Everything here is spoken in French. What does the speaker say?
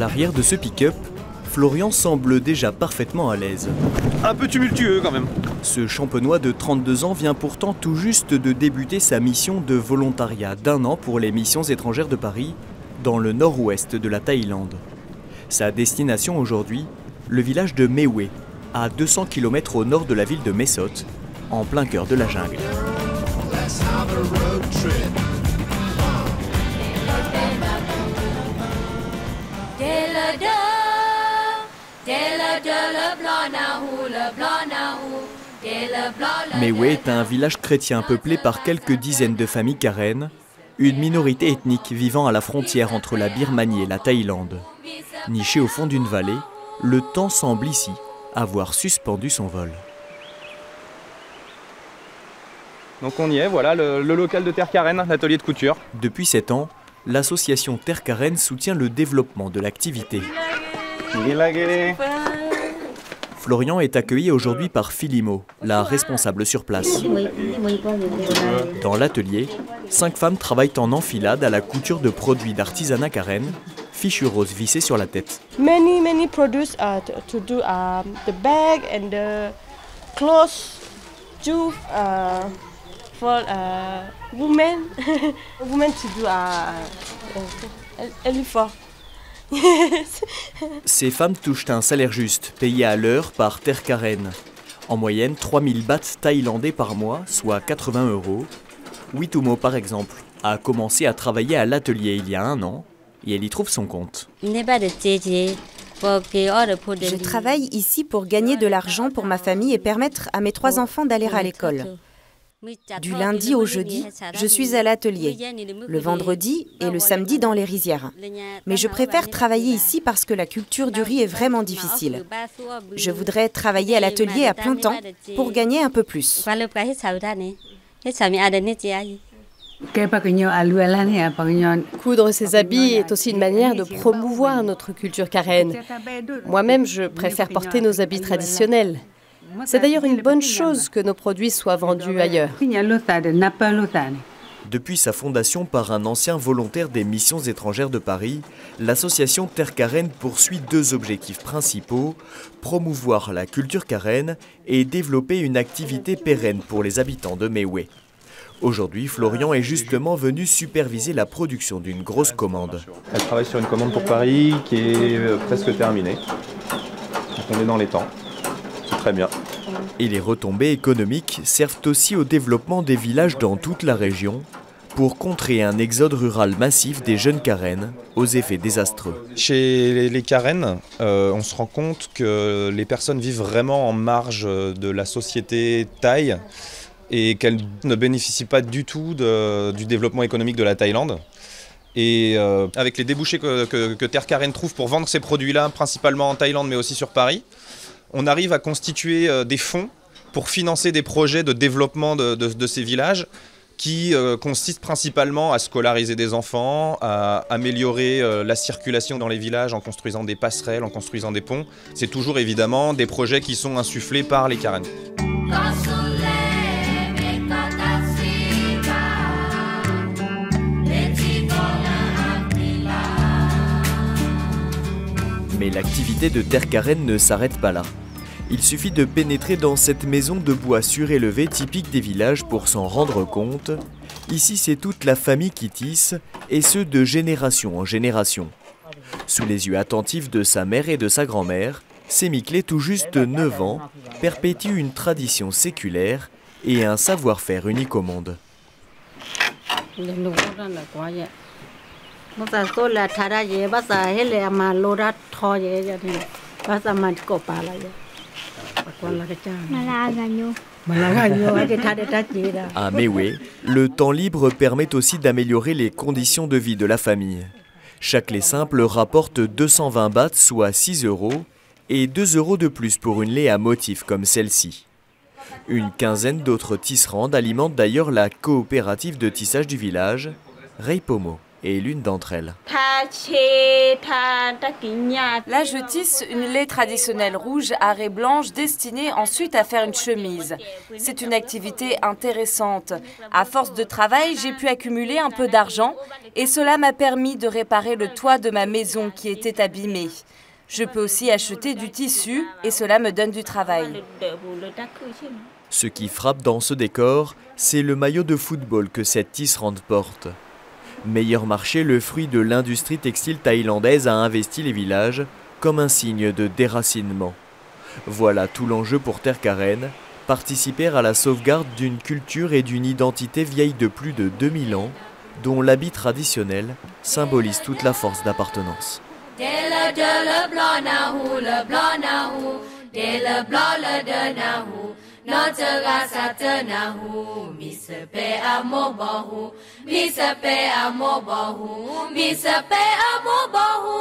l'arrière de ce pick-up, Florian semble déjà parfaitement à l'aise. Un peu tumultueux quand même. Ce champenois de 32 ans vient pourtant tout juste de débuter sa mission de volontariat d'un an pour les missions étrangères de Paris, dans le nord-ouest de la Thaïlande. Sa destination aujourd'hui, le village de Mewe, à 200 km au nord de la ville de Mesot, en plein cœur de la jungle. Mewe est un village chrétien peuplé par quelques dizaines de familles karen, une minorité ethnique vivant à la frontière entre la Birmanie et la Thaïlande. Niché au fond d'une vallée, le temps semble ici avoir suspendu son vol. Donc on y est, voilà le, le local de Terre Carène, l'atelier de couture. Depuis 7 ans, l'association Terre Carène soutient le développement de l'activité. Florian est accueilli aujourd'hui par Filimo, la responsable sur place. Dans l'atelier, cinq femmes travaillent en enfilade à la couture de produits d'artisanat carène, fichu rose vissé sur la tête. Many many produce uh, to do uh, the bag and the clothes, too uh, for uh, women, women to do uh, uh, elephant. Ces femmes touchent un salaire juste, payé à l'heure par Terre Carène. En moyenne, 3000 bahts thaïlandais par mois, soit 80 euros. Witumo, par exemple, a commencé à travailler à l'atelier il y a un an et elle y trouve son compte. Je travaille ici pour gagner de l'argent pour ma famille et permettre à mes trois enfants d'aller à l'école. Du lundi au jeudi, je suis à l'atelier, le vendredi et le samedi dans les rizières. Mais je préfère travailler ici parce que la culture du riz est vraiment difficile. Je voudrais travailler à l'atelier à plein temps pour gagner un peu plus. Coudre ses habits est aussi une manière de promouvoir notre culture carène. Moi-même, je préfère porter nos habits traditionnels. C'est d'ailleurs une bonne chose que nos produits soient vendus ailleurs. Depuis sa fondation par un ancien volontaire des missions étrangères de Paris, l'association Terre Carène poursuit deux objectifs principaux, promouvoir la culture carène et développer une activité pérenne pour les habitants de Mewe. Aujourd'hui, Florian est justement venu superviser la production d'une grosse commande. Elle travaille sur une commande pour Paris qui est euh, presque terminée. Donc on est dans les temps. Très bien. Et les retombées économiques servent aussi au développement des villages dans toute la région pour contrer un exode rural massif des jeunes Karen aux effets désastreux. Chez les Karen, euh, on se rend compte que les personnes vivent vraiment en marge de la société thaï et qu'elles ne bénéficient pas du tout de- du développement économique de la Thaïlande. Et euh, avec les débouchés que, que- que Terre Carène trouve pour vendre ces produits-là, principalement en Thaïlande mais aussi sur Paris, on arrive à constituer euh, des fonds pour financer des projets de développement de, ces villages qui euh, consistent principalement à scolariser des enfants, à améliorer euh, la circulation dans les villages en construisant des passerelles, en construisant des ponts. C'est toujours évidemment des projets qui sont insufflés par les Karen. Mais l'activité de Terre Carène ne s'arrête pas là. Il suffit de pénétrer dans cette maison de bois surélevé typique des villages pour s'en rendre compte. Ici, c'est toute la famille qui tisse, et ce de génération en génération. Sous les yeux attentifs de sa mère et de sa grand-mère, Sémiclé, tout juste 9 ans, perpétue une tradition séculaire et un savoir-faire unique au monde. À Mewe, le temps libre permet aussi d'améliorer les conditions de vie de la famille. Chaque lait simple rapporte 220 bahts, soit 6 euros, et 2 euros de plus pour une lait à motif comme celle-ci. Une quinzaine d'autres tisserandes alimentent d'ailleurs la coopérative de tissage du village, Reipomo. Est l'une d'entre elles. Là, je tisse une laie traditionnelle rouge arrêt blanche destinée ensuite à faire une chemise. C'est une activité intéressante. À force de travail, j'ai pu accumuler un peu d'argent et cela m'a permis de réparer le toit de ma maison qui était abîmé. Je peux aussi acheter du tissu et cela me donne du travail. Ce qui frappe dans ce décor, c'est le maillot de football que cette tisserande porte. Meilleur marché, le fruit de l'industrie textile thaïlandaise a investi les villages comme un signe de déracinement. Voilà tout l'enjeu pour Terre Carène, participer à la sauvegarde d'une culture et d'une identité vieille de plus de 2000 ans, dont l'habit traditionnel symbolise toute la force d'appartenance. Notera satanahu, misepe amobahu, misepe amobahu, misepe amobahu.